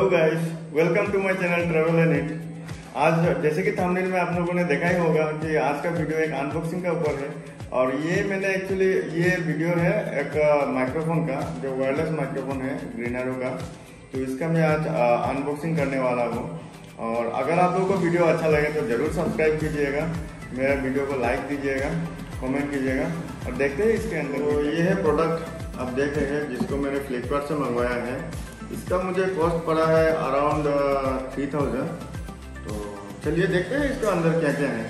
Hello guys welcome to my channel travel and eat आज जैसे कि थंबनेल में आप लोगों ने देखा ही होगा कि आज का वीडियो एक अनबॉक्सिंग का ऊपर है। और ये मैंने एक्चुअली ये वीडियो है एक माइक्रोफोन का, जो वायरलेस माइक्रोफोन है ग्रीनरो का। तो इसका मैं आज अनबॉक्सिंग करने वाला हूँ। और अगर आप लोगों को वीडियो अच्छा लगे तो ज़रूर सब्सक्राइब कीजिएगा। मेरा वीडियो को लाइक कीजिएगा कमेंट कीजिएगा और देखते हैं इसके अंदर। तो ये है प्रोडक्ट आप देख रहे हैं, जिसको मैंने फ्लिपकार्ट से मंगवाया है। इसका मुझे कॉस्ट पड़ा है अराउंड थ्री थाउज़ेंड तो चलिए देखते हैं इसके अंदर क्या क्या है।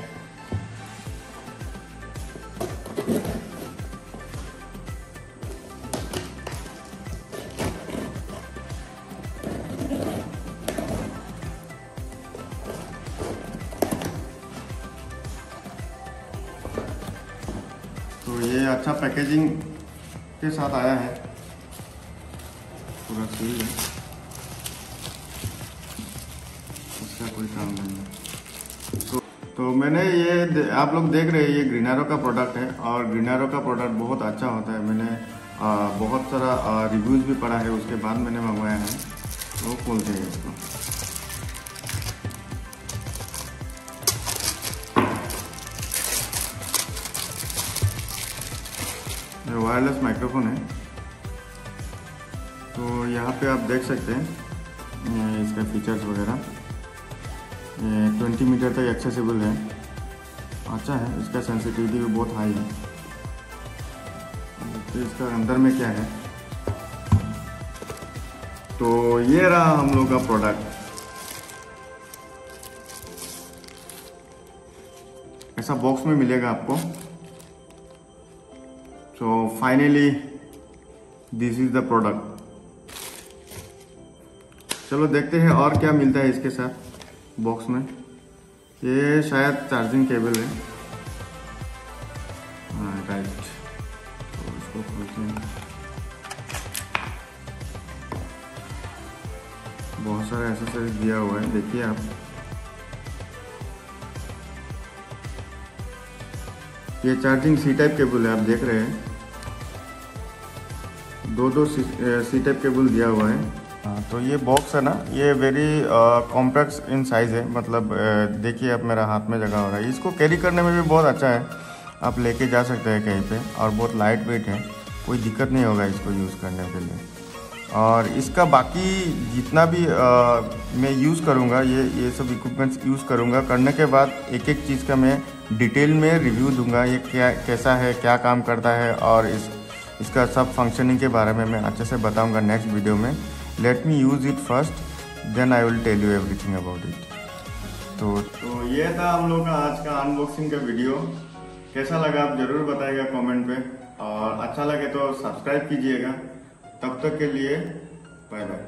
तो ये अच्छा पैकेजिंग के साथ आया है। पूरा सील है इसका कोई काम नहीं है। तो, तो मैंने ये आप लोग देख रहे हैं ये ग्रीनारो का प्रोडक्ट है और ग्रीनारो का प्रोडक्ट बहुत अच्छा होता है। मैंने आ, बहुत सारा रिव्यूज़ भी पढ़ा है उसके बाद मैंने मंगवाया है। तो खोलते हैं इसको। वायरलेस माइक्रोफोन है। तो यहाँ पे आप देख सकते हैं इसका फीचर्स वगैरह। ये 20 मीटर तक एक्सेसिबल है। अच्छा है, इसका सेंसिटिविटी भी बहुत हाई है। तो इसका अंदर में क्या है? तो ये रहा हम लोग का प्रोडक्ट ऐसा बॉक्स में मिलेगा आपको। So, finally, this is the product चलो देखते हैं और क्या मिलता है इसके साथ बॉक्स में। ये शायद चार्जिंग केबल है। हाँ राइट तो इसको खोलते हैं। बहुत सारे एसेसरीज दिया हुआ है, देखिए आप। ये चार्जिंग सी टाइप केबल है, आप देख रहे हैं। दो दो सी टाइप केबल दिया हुआ है। हाँ तो ये बॉक्स है ना ये वेरी कॉम्प्लेक्स इन साइज़ है। मतलब देखिए आप मेरा हाथ में जगह हो रहा है। इसको कैरी करने में भी बहुत अच्छा है। आप लेके जा सकते हैं कहीं पे और बहुत लाइट वेट है। कोई दिक्कत नहीं होगा इसको यूज़ करने के लिए। और इसका बाकी जितना भी आ, मैं यूज़ करूँगा ये ये सब इक्विपमेंट्स यूज़ करूँगा। करने के बाद एक एक चीज़ का मैं डिटेल में रिव्यू दूँगा ये क्या कैसा है क्या काम करता है और इस इसका सब फंक्शनिंग के बारे में मैं अच्छे से बताऊँगा नेक्स्ट वीडियो में। Let me use it first then I will tell you everything about it तो ये था हम लोग का आज का अनबॉक्सिंग का वीडियो कैसा लगा आप ज़रूर बताएगा कमेंट पे। और अच्छा लगे तो सब्सक्राइब कीजिएगा। तब तक के लिए बाय बाय